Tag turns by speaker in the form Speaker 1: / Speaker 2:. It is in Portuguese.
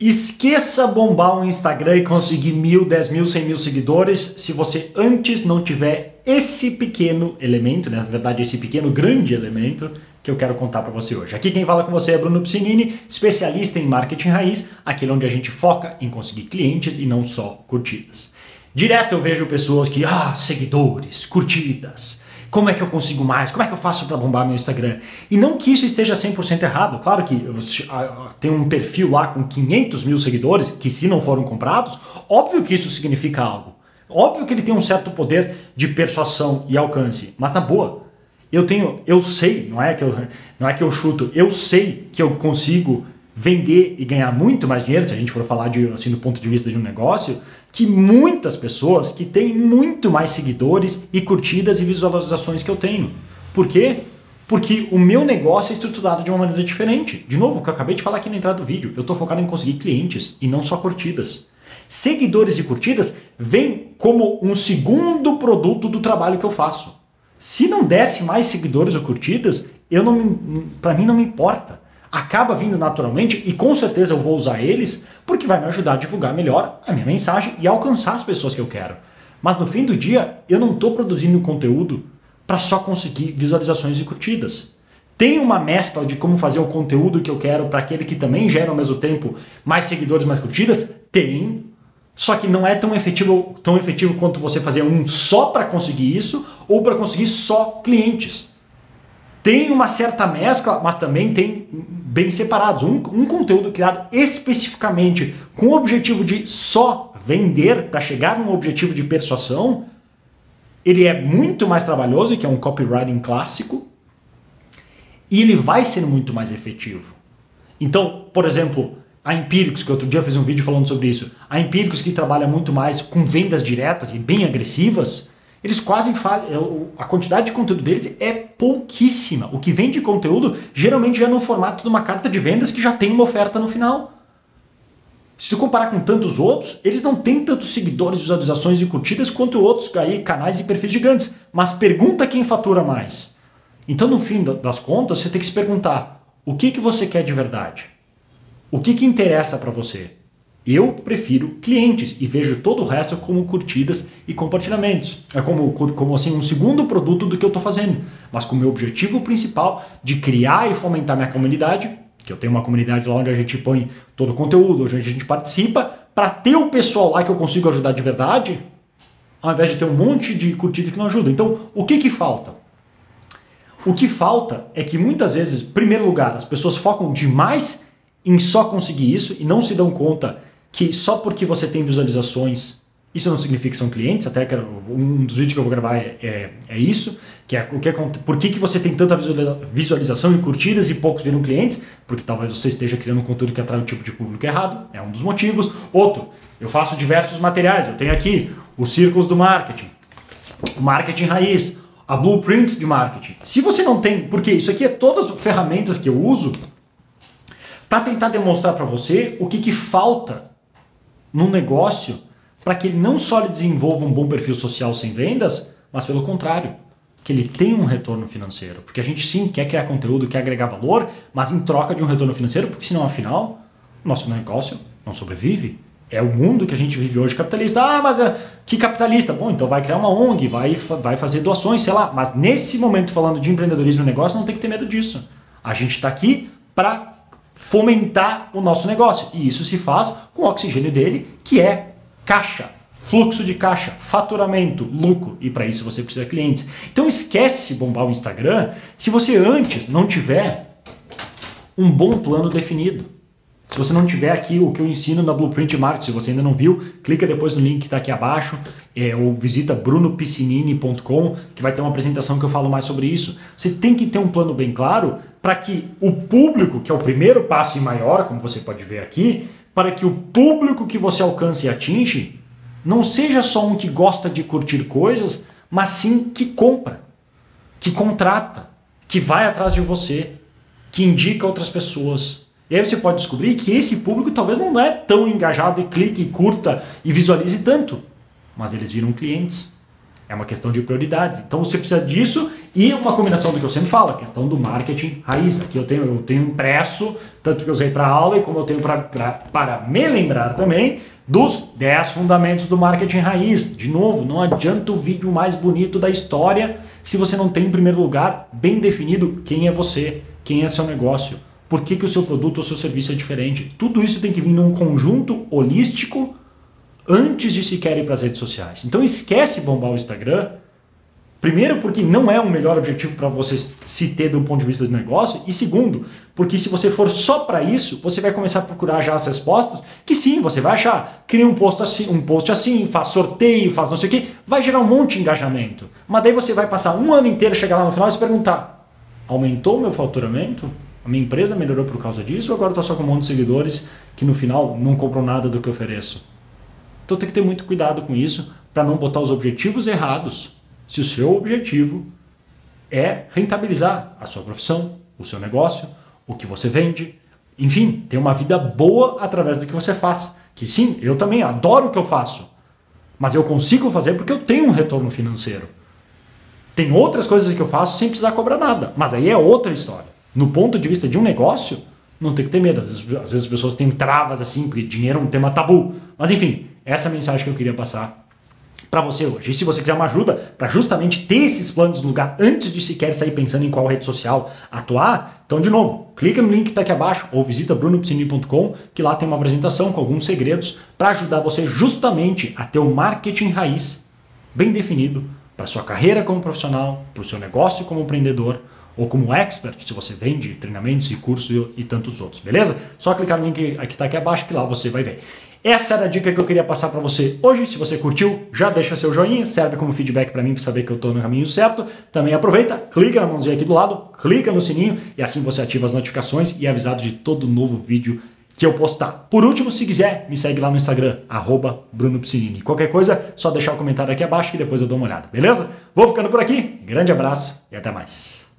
Speaker 1: Esqueça bombar um Instagram e conseguir mil, dez mil, cem mil seguidores se você antes não tiver esse pequeno elemento, né? na verdade esse pequeno grande elemento que eu quero contar para você hoje. Aqui quem fala com você é Bruno Piscinini, especialista em marketing raiz, aquele onde a gente foca em conseguir clientes e não só curtidas. Direto eu vejo pessoas que, ah, seguidores, curtidas, como é que eu consigo mais? Como é que eu faço para bombar meu Instagram? E não que isso esteja 100% errado. Claro que tem um perfil lá com 500 mil seguidores que, se não foram comprados, óbvio que isso significa algo. Óbvio que ele tem um certo poder de persuasão e alcance. Mas na boa, eu tenho, eu sei, não é que eu, não é que eu chuto, eu sei que eu consigo vender e ganhar muito mais dinheiro, se a gente for falar de, assim, do ponto de vista de um negócio, que muitas pessoas que têm muito mais seguidores e curtidas e visualizações que eu tenho. Por quê? Porque o meu negócio é estruturado de uma maneira diferente. De novo, o que eu acabei de falar aqui na entrada do vídeo, eu estou focado em conseguir clientes e não só curtidas. Seguidores e curtidas vêm como um segundo produto do trabalho que eu faço. Se não desse mais seguidores ou curtidas, eu não, para mim não me importa acaba vindo naturalmente e com certeza eu vou usar eles porque vai me ajudar a divulgar melhor a minha mensagem e alcançar as pessoas que eu quero. Mas no fim do dia, eu não estou produzindo conteúdo para só conseguir visualizações e curtidas. Tem uma mescla de como fazer o conteúdo que eu quero para aquele que também gera ao mesmo tempo mais seguidores, mais curtidas? Tem. Só que não é tão efetivo, tão efetivo quanto você fazer um só para conseguir isso ou para conseguir só clientes. Tem uma certa mescla, mas também tem bem separados. Um, um conteúdo criado especificamente com o objetivo de só vender para chegar num objetivo de persuasão, ele é muito mais trabalhoso, que é um copywriting clássico, e ele vai ser muito mais efetivo. Então, por exemplo, a Empíricos, que outro dia eu fiz um vídeo falando sobre isso, a Empíricos que trabalha muito mais com vendas diretas e bem agressivas, eles quase fazem. É, a quantidade de conteúdo deles é pouquíssima. O que vem de conteúdo geralmente já é no formato de uma carta de vendas que já tem uma oferta no final. Se tu comparar com tantos outros, eles não têm tantos seguidores, visualizações e curtidas quanto outros aí, canais e perfis gigantes. Mas pergunta quem fatura mais. Então, no fim das contas, você tem que se perguntar: o que, que você quer de verdade? O que, que interessa para você? Eu prefiro clientes e vejo todo o resto como curtidas e compartilhamentos. É como, como assim um segundo produto do que eu estou fazendo, mas com o meu objetivo principal de criar e fomentar minha comunidade, que eu tenho uma comunidade lá onde a gente põe todo o conteúdo, onde a gente participa, para ter o pessoal lá que eu consigo ajudar de verdade, ao invés de ter um monte de curtidas que não ajudam. Então, o que que falta? O que falta é que muitas vezes, em primeiro lugar, as pessoas focam demais em só conseguir isso e não se dão conta que só porque você tem visualizações, isso não significa que são clientes, até que um dos vídeos que eu vou gravar é, é, é isso, que é o que por que, que você tem tanta visualização e curtidas e poucos viram clientes? Porque talvez você esteja criando um conteúdo que atrai um tipo de público errado, é um dos motivos. Outro, eu faço diversos materiais, eu tenho aqui os círculos do marketing, o marketing raiz, a blueprint de marketing. Se você não tem, porque isso aqui é todas as ferramentas que eu uso para tentar demonstrar para você o que, que falta num negócio para que ele não só desenvolva um bom perfil social sem vendas, mas pelo contrário, que ele tenha um retorno financeiro. Porque a gente sim quer criar conteúdo, quer agregar valor, mas em troca de um retorno financeiro, porque senão afinal, nosso negócio não sobrevive. É o mundo que a gente vive hoje capitalista. Ah, mas uh, que capitalista? Bom, então vai criar uma ONG, vai, vai fazer doações, sei lá. Mas nesse momento, falando de empreendedorismo e negócio, não tem que ter medo disso. A gente está aqui para fomentar o nosso negócio. E isso se faz com o oxigênio dele, que é caixa, fluxo de caixa, faturamento, lucro. E para isso você precisa de clientes. Então esquece bombar o Instagram se você antes não tiver um bom plano definido. Se você não tiver aqui o que eu ensino na Blueprint Marketing, se você ainda não viu, clica depois no link que está aqui abaixo é, ou visita brunopiscinini.com que vai ter uma apresentação que eu falo mais sobre isso. Você tem que ter um plano bem claro para que o público, que é o primeiro passo e maior, como você pode ver aqui, para que o público que você alcance e atinge não seja só um que gosta de curtir coisas, mas sim que compra, que contrata, que vai atrás de você, que indica outras pessoas. E aí você pode descobrir que esse público talvez não é tão engajado e clique, curta e visualize tanto, mas eles viram clientes. É uma questão de prioridades. Então você precisa disso E uma combinação do que eu sempre falo, a questão do marketing raiz. Aqui eu tenho, eu tenho impresso, tanto que eu usei para aula e como eu tenho pra, pra, para me lembrar também, dos 10 fundamentos do marketing raiz. De novo, não adianta o vídeo mais bonito da história se você não tem, em primeiro lugar, bem definido quem é você, quem é seu negócio, por que, que o seu produto ou seu serviço é diferente. Tudo isso tem que vir num conjunto holístico antes de sequer ir para as redes sociais. Então esquece bombar o Instagram Primeiro, porque não é o melhor objetivo para você se ter do ponto de vista do negócio. E segundo, porque se você for só para isso, você vai começar a procurar já as respostas que sim, você vai achar. Cria um post assim, um post assim faz sorteio, faz não sei o que, vai gerar um monte de engajamento. Mas daí você vai passar um ano inteiro, chegar lá no final e se perguntar: aumentou o meu faturamento? A minha empresa melhorou por causa disso ou agora estou só com um monte de seguidores que no final não compram nada do que eu ofereço? Então tem que ter muito cuidado com isso para não botar os objetivos errados se o seu objetivo é rentabilizar a sua profissão, o seu negócio, o que você vende, enfim, ter uma vida boa através do que você faz. Que sim, eu também adoro o que eu faço, mas eu consigo fazer porque eu tenho um retorno financeiro. Tem outras coisas que eu faço sem precisar cobrar nada, mas aí é outra história. No ponto de vista de um negócio, não tem que ter medo. Às vezes, às vezes as pessoas têm travas assim, porque dinheiro é um tema tabu. Mas enfim, essa é a mensagem que eu queria passar para você hoje. E se você quiser uma ajuda para justamente ter esses planos no lugar antes de sequer sair pensando em qual rede social atuar, então de novo, clica no link que está aqui abaixo ou visita brunopsini.com que lá tem uma apresentação com alguns segredos para ajudar você justamente a ter o marketing raiz bem definido para sua carreira como profissional, para o seu negócio como empreendedor ou como expert, se você vende treinamentos e cursos e tantos outros, beleza? Só clicar no link que está aqui abaixo que lá você vai ver. Essa era a dica que eu queria passar para você hoje. Se você curtiu, já deixa seu joinha, serve como feedback para mim para saber que eu estou no caminho certo. Também aproveita, clica na mãozinha aqui do lado, clica no sininho e assim você ativa as notificações e é avisado de todo novo vídeo que eu postar. Por último, se quiser, me segue lá no Instagram, arroba Bruno. Qualquer coisa, só deixar o um comentário aqui abaixo que depois eu dou uma olhada, beleza? Vou ficando por aqui, grande abraço e até mais.